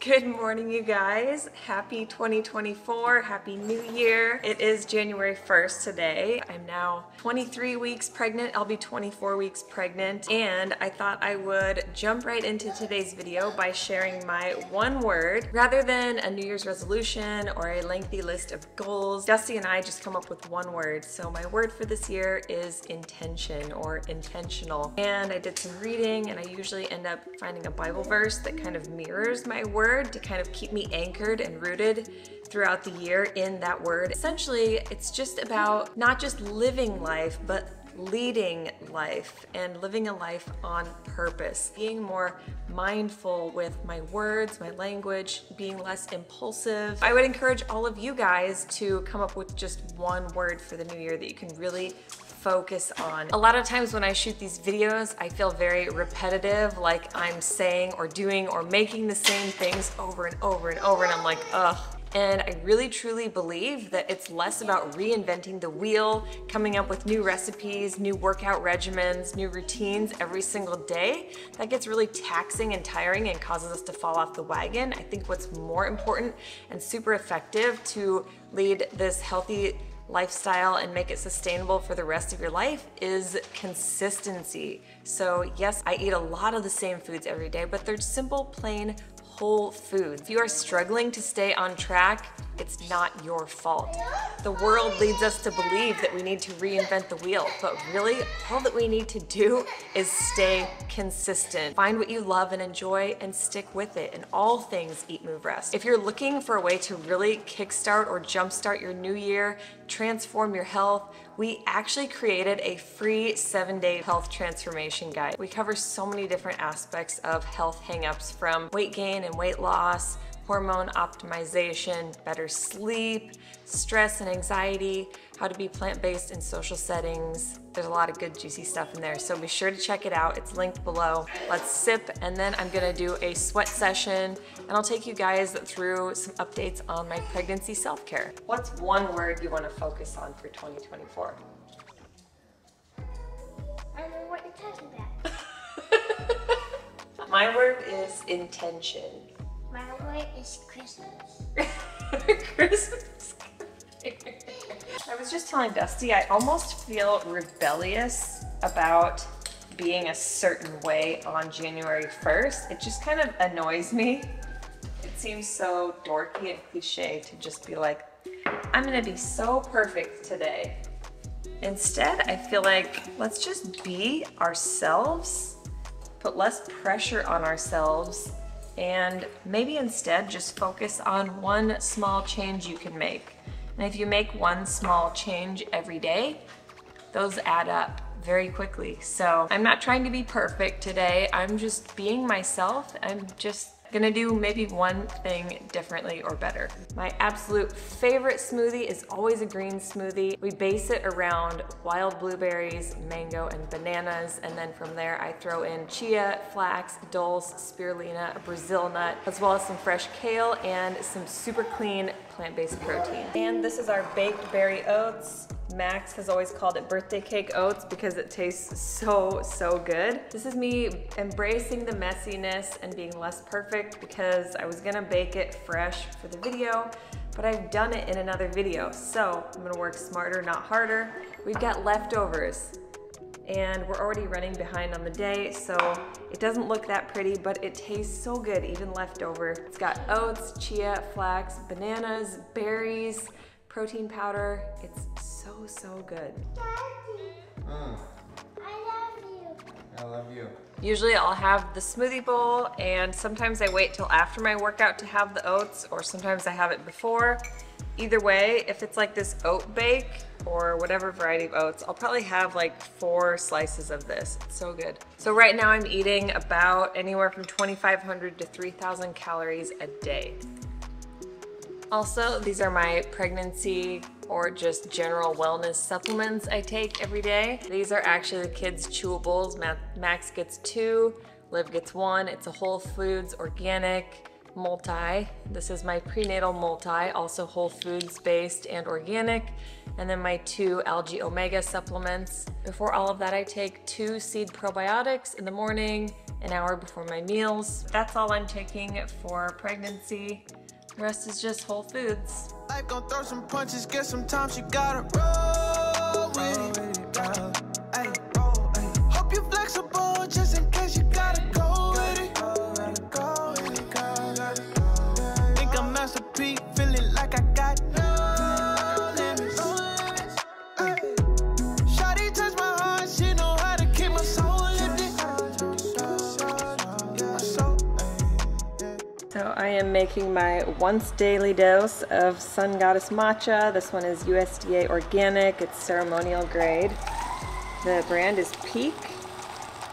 Good morning, you guys. Happy 2024. Happy New Year. It is January 1st today. I'm now 23 weeks pregnant. I'll be 24 weeks pregnant. And I thought I would jump right into today's video by sharing my one word rather than a New Year's resolution or a lengthy list of goals. Dusty and I just come up with one word. So my word for this year is intention or intentional. And I did some reading and I usually end up finding a Bible verse that kind of mirrors my word word to kind of keep me anchored and rooted throughout the year in that word. Essentially, it's just about not just living life, but leading life and living a life on purpose, being more mindful with my words, my language, being less impulsive. I would encourage all of you guys to come up with just one word for the new year that you can really focus on. A lot of times when I shoot these videos, I feel very repetitive, like I'm saying or doing or making the same things over and over and over, and I'm like, ugh, and I really truly believe that it's less about reinventing the wheel, coming up with new recipes, new workout regimens, new routines every single day. That gets really taxing and tiring and causes us to fall off the wagon. I think what's more important and super effective to lead this healthy lifestyle and make it sustainable for the rest of your life is consistency. So yes, I eat a lot of the same foods every day, but they're simple, plain, whole foods. If you are struggling to stay on track, it's not your fault. The world leads us to believe that we need to reinvent the wheel, but really all that we need to do is stay consistent. Find what you love and enjoy and stick with it. And all things eat, move, rest. If you're looking for a way to really kickstart or jumpstart your new year, transform your health, we actually created a free seven day health transformation guide. We cover so many different aspects of health hangups from weight gain and weight loss, hormone optimization, better sleep, stress and anxiety, how to be plant-based in social settings. There's a lot of good juicy stuff in there, so be sure to check it out. It's linked below. Let's sip, and then I'm gonna do a sweat session, and I'll take you guys through some updates on my pregnancy self-care. What's one word you wanna focus on for 2024? I don't know what you're talking about. my word is intention. My word is Christmas. Christmas. I was just telling Dusty, I almost feel rebellious about being a certain way on January 1st. It just kind of annoys me. It seems so dorky and cliche to just be like, I'm gonna be so perfect today. Instead, I feel like let's just be ourselves, put less pressure on ourselves, and maybe instead just focus on one small change you can make. And if you make one small change every day, those add up very quickly. So I'm not trying to be perfect today. I'm just being myself. I'm just Gonna do maybe one thing differently or better. My absolute favorite smoothie is always a green smoothie. We base it around wild blueberries, mango, and bananas. And then from there, I throw in chia, flax, dulse, spirulina, a Brazil nut, as well as some fresh kale and some super clean plant-based protein. And this is our baked berry oats. Max has always called it birthday cake oats because it tastes so, so good. This is me embracing the messiness and being less perfect because I was gonna bake it fresh for the video, but I've done it in another video. So I'm gonna work smarter, not harder. We've got leftovers and we're already running behind on the day, so it doesn't look that pretty, but it tastes so good, even leftover. It's got oats, chia, flax, bananas, berries, protein powder. It's so, so good. Daddy, Mm. I love you. I love you. Usually I'll have the smoothie bowl and sometimes I wait till after my workout to have the oats or sometimes I have it before. Either way, if it's like this oat bake or whatever variety of oats, I'll probably have like four slices of this. It's so good. So right now I'm eating about anywhere from 2,500 to 3,000 calories a day. Also, these are my pregnancy or just general wellness supplements I take every day. These are actually the kids' chewables. Max gets two, Liv gets one. It's a Whole Foods organic multi. This is my prenatal multi, also Whole Foods based and organic. And then my two algae omega supplements. Before all of that, I take two seed probiotics in the morning an hour before my meals. That's all I'm taking for pregnancy. Rest is just whole foods. Life gon' throw some punches, get sometimes you gotta roll with it. Making my once daily dose of Sun Goddess matcha. This one is USDA organic. It's ceremonial grade. The brand is Pique.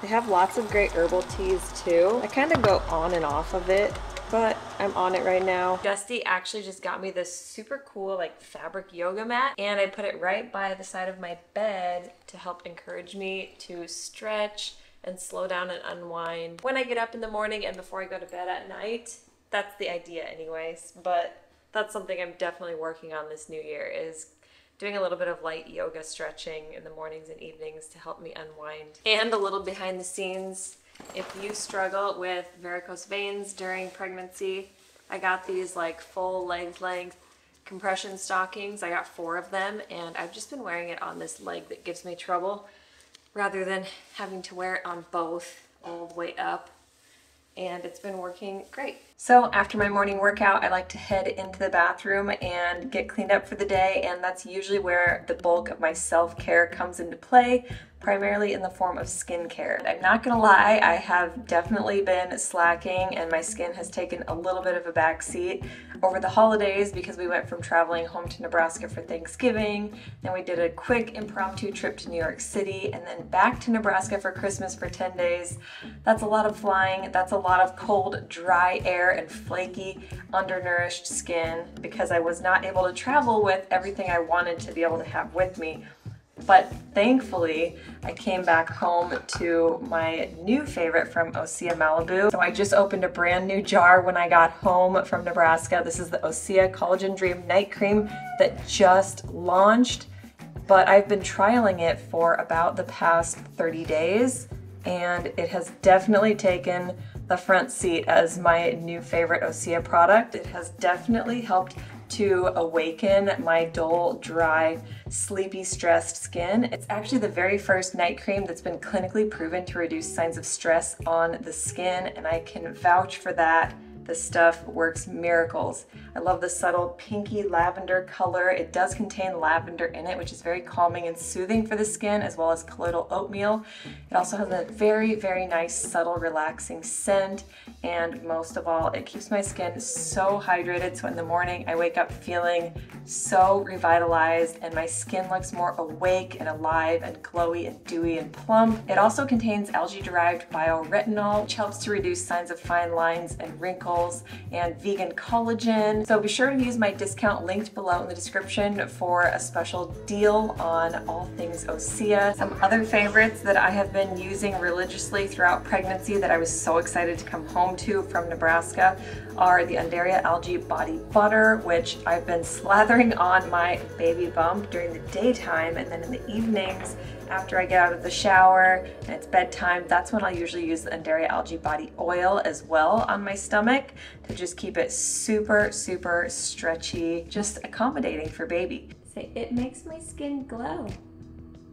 They have lots of great herbal teas too. I kind of go on and off of it, but I'm on it right now. Dusty actually just got me this super cool like fabric yoga mat and I put it right by the side of my bed to help encourage me to stretch and slow down and unwind when I get up in the morning and before I go to bed at night. That's the idea anyways, but that's something I'm definitely working on this new year is doing a little bit of light yoga stretching in the mornings and evenings to help me unwind. And a little behind the scenes, if you struggle with varicose veins during pregnancy, I got these like full leg length compression stockings. I got four of them and I've just been wearing it on this leg that gives me trouble rather than having to wear it on both all the way up and it's been working great. So after my morning workout, I like to head into the bathroom and get cleaned up for the day, and that's usually where the bulk of my self-care comes into play, primarily in the form of skincare. I'm not gonna lie, I have definitely been slacking and my skin has taken a little bit of a backseat over the holidays because we went from traveling home to Nebraska for Thanksgiving, then we did a quick impromptu trip to New York City, and then back to Nebraska for Christmas for 10 days. That's a lot of flying, that's a lot of cold, dry air and flaky, undernourished skin because I was not able to travel with everything I wanted to be able to have with me. But thankfully, I came back home to my new favorite from Osea Malibu. So I just opened a brand new jar when I got home from Nebraska. This is the Osea Collagen Dream Night Cream that just launched, but I've been trialing it for about the past 30 days and it has definitely taken the front seat as my new favorite Osea product. It has definitely helped to awaken my dull, dry, sleepy, stressed skin. It's actually the very first night cream that's been clinically proven to reduce signs of stress on the skin, and I can vouch for that. This stuff works miracles. I love the subtle pinky lavender color. It does contain lavender in it, which is very calming and soothing for the skin, as well as colloidal oatmeal. It also has a very, very nice, subtle, relaxing scent. And most of all, it keeps my skin so hydrated. So in the morning, I wake up feeling so revitalized and my skin looks more awake and alive and glowy and dewy and plump. It also contains algae-derived bioretinol, which helps to reduce signs of fine lines and wrinkles and vegan collagen. So be sure to use my discount linked below in the description for a special deal on all things Osea. Some other favorites that I have been using religiously throughout pregnancy that I was so excited to come home to from Nebraska are the Undaria Algae Body Butter, which I've been slathering on my baby bump during the daytime and then in the evenings after I get out of the shower and it's bedtime, that's when I'll usually use the Undaria Algae Body Oil as well on my stomach to just keep it super, super stretchy, just accommodating for baby. Say, it makes my skin glow.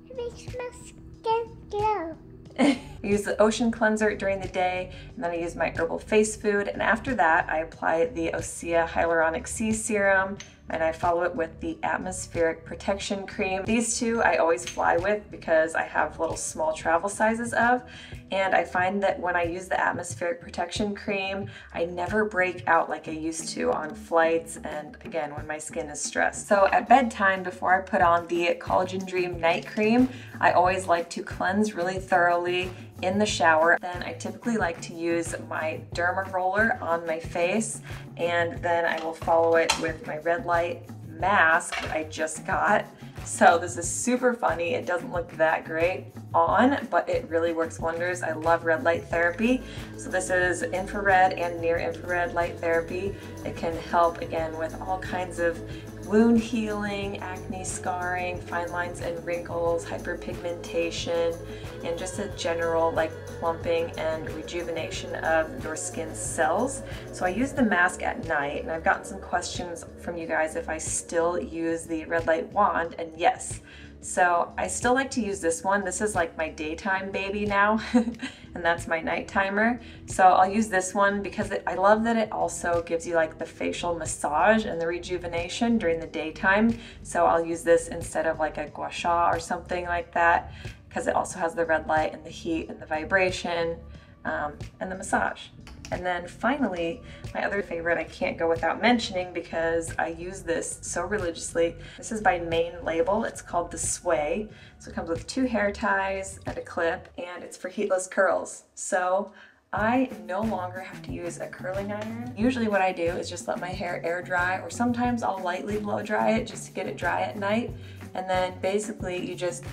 It makes my skin glow. I use the ocean cleanser during the day, and then I use my herbal face food, and after that, I apply the Osea Hyaluronic C Serum, and I follow it with the Atmospheric Protection Cream. These two I always fly with because I have little small travel sizes of, and I find that when I use the Atmospheric Protection Cream, I never break out like I used to on flights, and again, when my skin is stressed. So at bedtime, before I put on the Collagen Dream Night Cream, I always like to cleanse really thoroughly in the shower. Then I typically like to use my derma roller on my face and then I will follow it with my red light mask I just got. So this is super funny. It doesn't look that great on, but it really works wonders. I love red light therapy. So this is infrared and near infrared light therapy. It can help again with all kinds of wound healing, acne scarring, fine lines and wrinkles, hyperpigmentation, and just a general like plumping and rejuvenation of your skin cells. So I use the mask at night and I've gotten some questions from you guys if I still use the red light wand and yes. So I still like to use this one. This is like my daytime baby now, and that's my night timer. So I'll use this one because it, I love that it also gives you like the facial massage and the rejuvenation during the daytime. So I'll use this instead of like a gua sha or something like that because it also has the red light and the heat and the vibration um, and the massage. And then finally, my other favorite I can't go without mentioning because I use this so religiously. This is by Mane Label. It's called the Sway. So it comes with two hair ties and a clip and it's for heatless curls. So I no longer have to use a curling iron. Usually what I do is just let my hair air dry or sometimes I'll lightly blow dry it just to get it dry at night. And then basically you just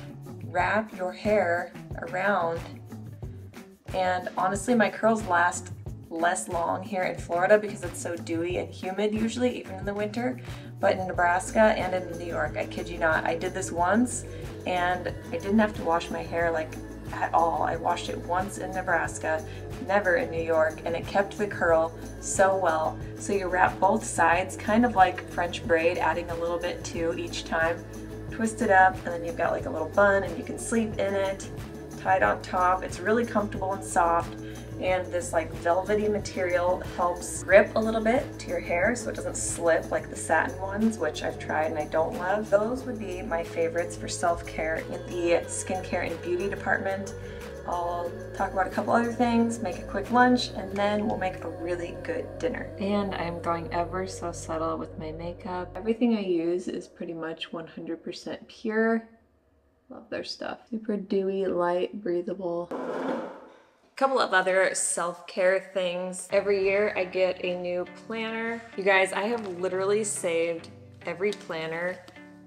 wrap your hair around and honestly my curls last less long here in Florida because it's so dewy and humid usually, even in the winter. But in Nebraska and in New York, I kid you not, I did this once and I didn't have to wash my hair like at all. I washed it once in Nebraska, never in New York, and it kept the curl so well. So you wrap both sides, kind of like French braid, adding a little bit to each time. Twist it up, and then you've got like a little bun, and you can sleep in it, tied on top. It's really comfortable and soft and this like velvety material helps grip a little bit to your hair so it doesn't slip like the satin ones which I've tried and I don't love. Those would be my favorites for self-care in the skincare and beauty department. I'll talk about a couple other things, make a quick lunch, and then we'll make a really good dinner. And I'm going ever so subtle with my makeup. Everything I use is pretty much 100% pure. Love their stuff. Super dewy, light, breathable couple of other self-care things. Every year I get a new planner. You guys, I have literally saved every planner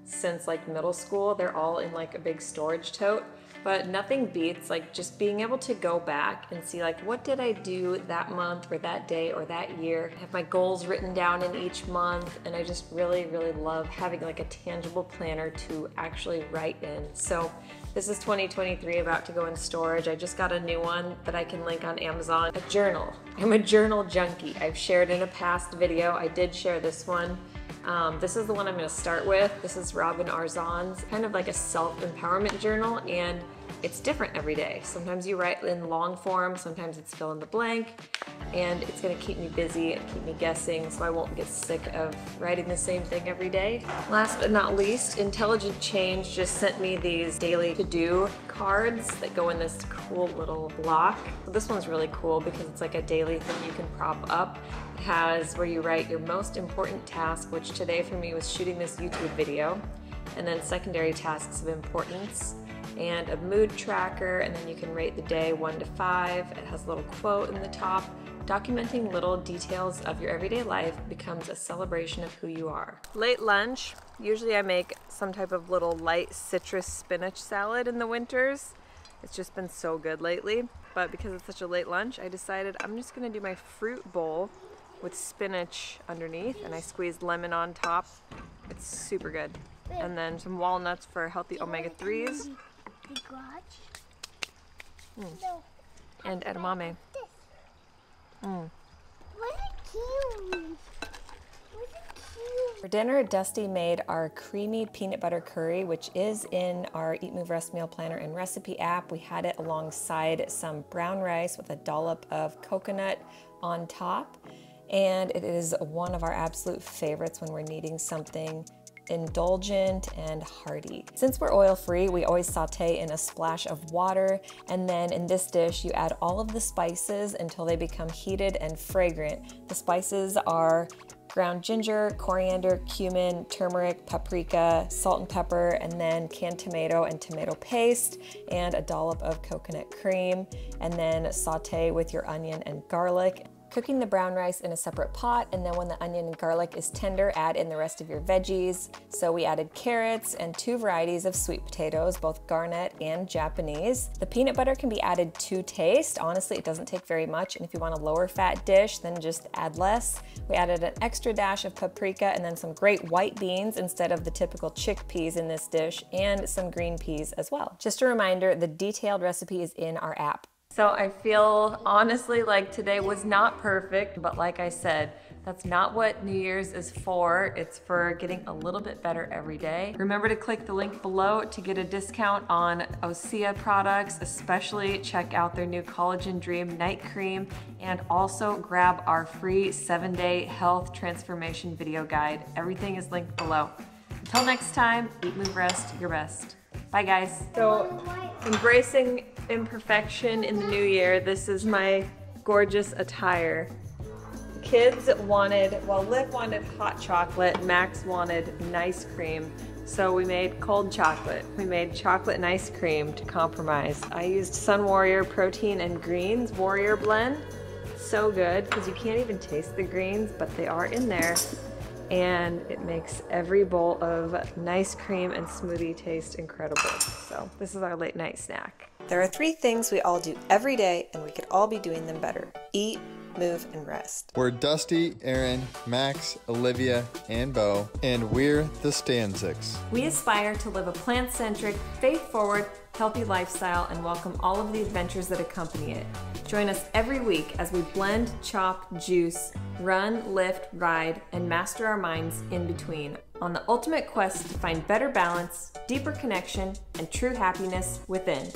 since like middle school. They're all in like a big storage tote but nothing beats like just being able to go back and see like what did I do that month or that day or that year. I have my goals written down in each month and I just really, really love having like a tangible planner to actually write in. So this is 2023 about to go in storage. I just got a new one that I can link on Amazon. A journal. I'm a journal junkie. I've shared in a past video. I did share this one. Um, this is the one I'm going to start with. This is Robin Arzon's kind of like a self-empowerment journal and it's different every day. Sometimes you write in long form, sometimes it's fill in the blank, and it's gonna keep me busy and keep me guessing so I won't get sick of writing the same thing every day. Last but not least, Intelligent Change just sent me these daily to-do cards that go in this cool little block. So this one's really cool because it's like a daily thing you can prop up. It has where you write your most important task, which today for me was shooting this YouTube video, and then secondary tasks of importance and a mood tracker, and then you can rate the day one to five. It has a little quote in the top. Documenting little details of your everyday life becomes a celebration of who you are. Late lunch, usually I make some type of little light citrus spinach salad in the winters. It's just been so good lately, but because it's such a late lunch, I decided I'm just gonna do my fruit bowl with spinach underneath and I squeezed lemon on top. It's super good. And then some walnuts for healthy omega-3s the garage. Mm. No. And edamame. Mm. For dinner, Dusty made our creamy peanut butter curry, which is in our Eat Move Rest Meal Planner and Recipe app. We had it alongside some brown rice with a dollop of coconut on top. And it is one of our absolute favorites when we're needing something indulgent and hearty. Since we're oil free, we always saute in a splash of water, and then in this dish, you add all of the spices until they become heated and fragrant. The spices are ground ginger, coriander, cumin, turmeric, paprika, salt and pepper, and then canned tomato and tomato paste, and a dollop of coconut cream, and then saute with your onion and garlic Cooking the brown rice in a separate pot, and then when the onion and garlic is tender, add in the rest of your veggies. So we added carrots and two varieties of sweet potatoes, both garnet and Japanese. The peanut butter can be added to taste. Honestly, it doesn't take very much, and if you want a lower fat dish, then just add less. We added an extra dash of paprika and then some great white beans instead of the typical chickpeas in this dish, and some green peas as well. Just a reminder, the detailed recipe is in our app. So I feel honestly like today was not perfect, but like I said, that's not what New Year's is for. It's for getting a little bit better every day. Remember to click the link below to get a discount on Osea products, especially check out their new Collagen Dream Night Cream and also grab our free seven day health transformation video guide. Everything is linked below. Until next time, eat, move, rest, your best. Bye guys. So embracing imperfection in the new year, this is my gorgeous attire. Kids wanted, well Liv wanted hot chocolate, Max wanted nice cream. So we made cold chocolate. We made chocolate and ice cream to compromise. I used Sun Warrior protein and greens warrior blend. So good because you can't even taste the greens, but they are in there and it makes every bowl of nice cream and smoothie taste incredible. So this is our late night snack. There are three things we all do every day and we could all be doing them better. Eat, move, and rest. We're Dusty, Erin, Max, Olivia, and Bo, and we're the Stanczyks. We aspire to live a plant centric, faith forward, healthy lifestyle and welcome all of the adventures that accompany it. Join us every week as we blend, chop, juice, run, lift, ride, and master our minds in between on the ultimate quest to find better balance, deeper connection, and true happiness within.